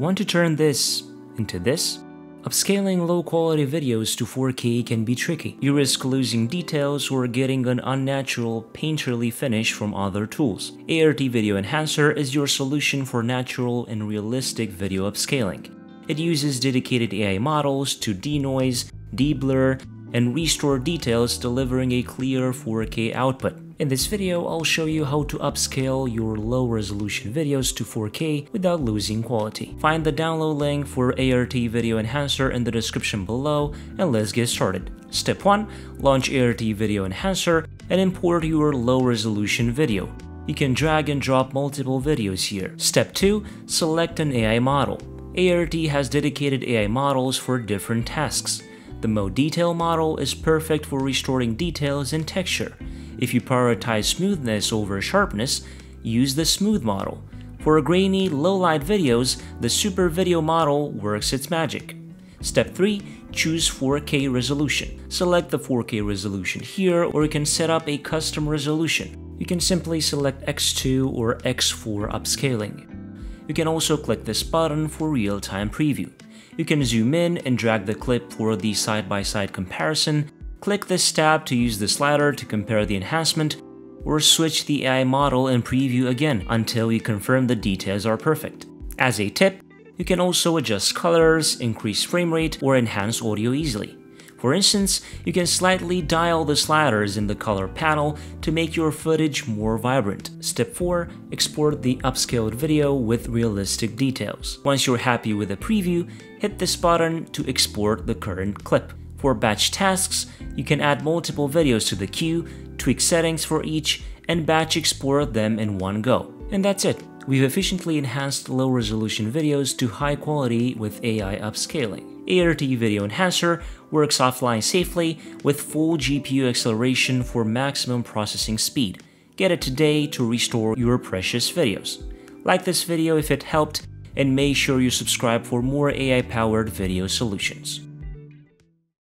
Want to turn this into this? Upscaling low quality videos to 4K can be tricky. You risk losing details or getting an unnatural, painterly finish from other tools. Aiarty Video Enhancer is your solution for natural and realistic video upscaling. It uses dedicated AI models to denoise, deblur, and restore details delivering a clear 4K output. In this video, I'll show you how to upscale your low-resolution videos to 4K without losing quality. Find the download link for Aiarty Video Enhancer in the description below and let's get started. Step 1. Launch Aiarty Video Enhancer and import your low-resolution video. You can drag and drop multiple videos here. Step 2. Select an AI model. Aiarty has dedicated AI models for different tasks. The moDetail model is perfect for restoring details and texture. If you prioritize smoothness over sharpness, use the Smooth model. For grainy, low-light videos, the Super Video model works its magic. Step 3. Choose 4K resolution. Select the 4K resolution here or you can set up a custom resolution. You can simply select X2 or X4 upscaling. You can also click this button for real-time preview. You can zoom in and drag the clip for the side-by-side -side comparison, click this tab to use the slider to compare the enhancement, or switch the AI model and preview again until you confirm the details are perfect. As a tip, you can also adjust colors, increase frame rate, or enhance audio easily. For instance, you can slightly dial the sliders in the color panel to make your footage more vibrant. Step 4. Export the upscaled video with realistic details. Once you're happy with the preview, hit this button to export the current clip. For batch tasks, you can add multiple videos to the queue, tweak settings for each, and batch export them in one go. And that's it. We've efficiently enhanced low-resolution videos to high quality with AI upscaling. Aiarty Video Enhancer works offline safely with full GPU acceleration for maximum processing speed. Get it today to restore your precious videos. Like this video if it helped, and make sure you subscribe for more AI-powered video solutions.